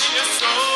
your soul.